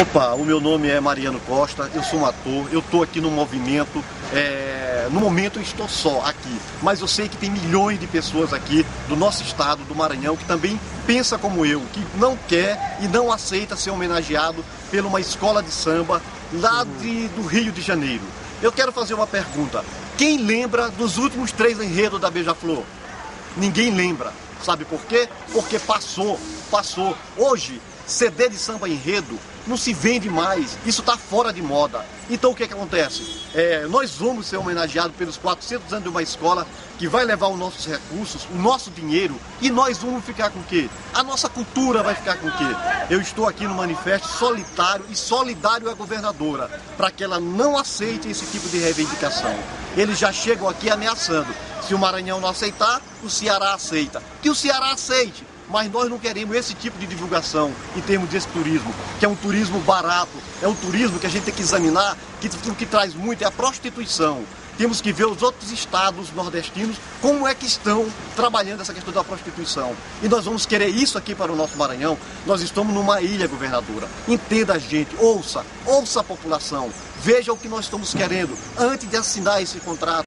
Opa, o meu nome é Mariano Costa, eu sou um ator, eu estou aqui no movimento, é, no momento eu estou só aqui, mas eu sei que tem milhões de pessoas aqui do nosso estado, do Maranhão, que também pensa como eu, que não quer e não aceita ser homenageado por uma escola de samba lá de, do Rio de Janeiro. Eu quero fazer uma pergunta, quem lembra dos últimos três enredos da Beija-Flor? Ninguém lembra, sabe por quê? Porque passou, passou. Hoje, CD de samba enredo não se vende mais, isso está fora de moda. Então o que, é que acontece? É, nós vamos ser homenageados pelos 400 anos de uma escola que vai levar os nossos recursos, o nosso dinheiro, e nós vamos ficar com o quê? A nossa cultura vai ficar com o quê? Eu estou aqui no manifesto solitário e solidário à governadora, para que ela não aceite esse tipo de reivindicação. Eles já chegam aqui ameaçando. Se o Maranhão não aceitar, o Ceará aceita. Que o Ceará aceite mas nós não queremos esse tipo de divulgação em termos desse turismo, que é um turismo barato, é um turismo que a gente tem que examinar, que o que traz muito é a prostituição. Temos que ver os outros estados nordestinos como é que estão trabalhando essa questão da prostituição. E nós vamos querer isso aqui para o nosso Maranhão. Nós estamos numa ilha, governadora. Entenda a gente, ouça, ouça a população, veja o que nós estamos querendo antes de assinar esse contrato.